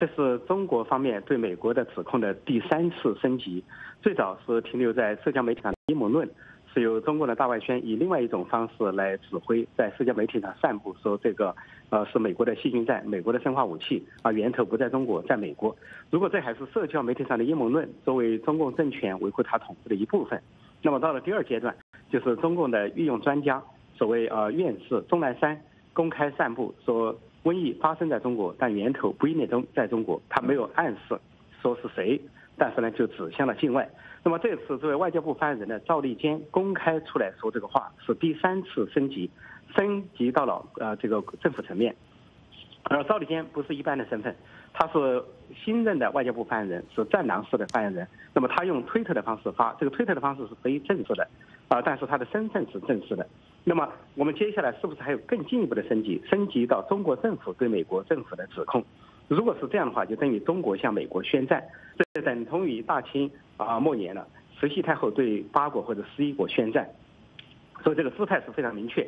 这是中国方面对美国的指控的第三次升级。最早是停留在社交媒体上的阴谋论，是由中国的大外宣以另外一种方式来指挥，在社交媒体上散布说这个呃是美国的细菌战、美国的生化武器啊源头不在中国，在美国。如果这还是社交媒体上的阴谋论，作为中共政权维护他统治的一部分，那么到了第二阶段，就是中共的御用专家，所谓呃院士钟南山公开散布说。瘟疫发生在中国，但源头不一定中在中国。他没有暗示说是谁，但是呢，就指向了境外。那么这次作为外交部发言人的赵立坚公开出来说这个话，是第三次升级，升级到了呃这个政府层面。而赵立坚不是一般的身份，他是新任的外交部发言人，是战狼式的发言人。那么他用推特的方式发，这个推特的方式是非正式的，啊，但是他的身份是正式的。那么我们接下来是不是还有更进一步的升级？升级到中国政府对美国政府的指控？如果是这样的话，就等于中国向美国宣战，这等同于大清啊末年了，慈禧太后对八国或者十一国宣战，所以这个姿态是非常明确。